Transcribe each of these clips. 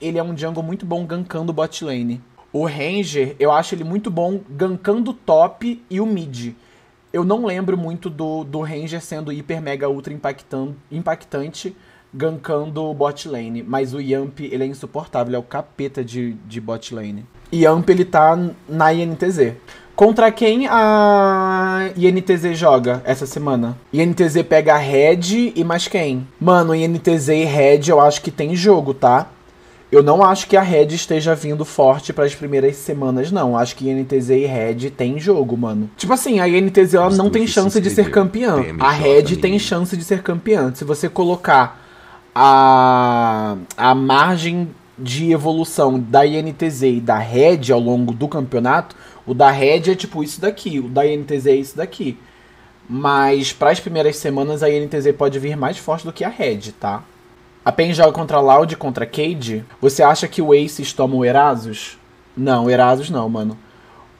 Ele é um jungle muito bom gankando bot lane. O Ranger, eu acho ele muito bom gankando top e o mid. Eu não lembro muito do, do Ranger sendo hiper mega ultra impactante, impactante gankando bot lane. Mas o Yamp, ele é insuportável, ele é o capeta de, de bot lane. Yamp, ele tá na INTZ. Contra quem a INTZ joga essa semana? INTZ pega Red e mais quem? Mano, INTZ e Red eu acho que tem jogo, tá? Eu não acho que a Red esteja vindo forte para as primeiras semanas, não. Acho que INTZ e Red tem jogo, mano. Tipo assim, a INTZ ela não tem chance de ser campeã. A Red tem chance de ser campeã. Se você colocar a, a margem de evolução da INTZ e da Red ao longo do campeonato, o da Red é tipo isso daqui, o da INTZ é isso daqui. Mas para as primeiras semanas a INTZ pode vir mais forte do que a Red, tá? A PEN joga contra Loud e contra Cade. Você acha que o Aces toma o Erasus? Não, Erasus não, mano.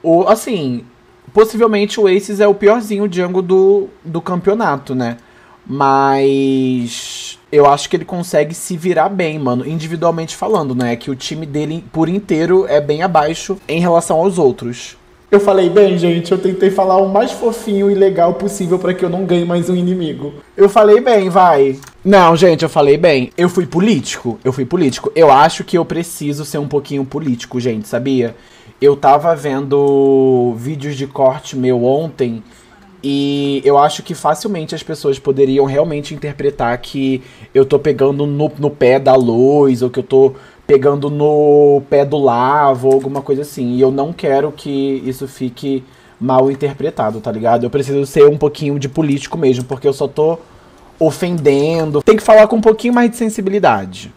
O, assim, possivelmente o Aces é o piorzinho jungle do, do campeonato, né? Mas eu acho que ele consegue se virar bem, mano, individualmente falando, né? Que o time dele por inteiro é bem abaixo em relação aos outros. Eu falei bem, gente, eu tentei falar o mais fofinho e legal possível para que eu não ganhe mais um inimigo. Eu falei bem, vai. Não, gente, eu falei bem. Eu fui político. Eu fui político. Eu acho que eu preciso ser um pouquinho político, gente, sabia? Eu tava vendo vídeos de corte meu ontem e eu acho que facilmente as pessoas poderiam realmente interpretar que eu tô pegando no, no pé da luz, ou que eu tô pegando no pé do lavo, ou alguma coisa assim. E eu não quero que isso fique mal interpretado, tá ligado? Eu preciso ser um pouquinho de político mesmo, porque eu só tô ofendendo. Tem que falar com um pouquinho mais de sensibilidade.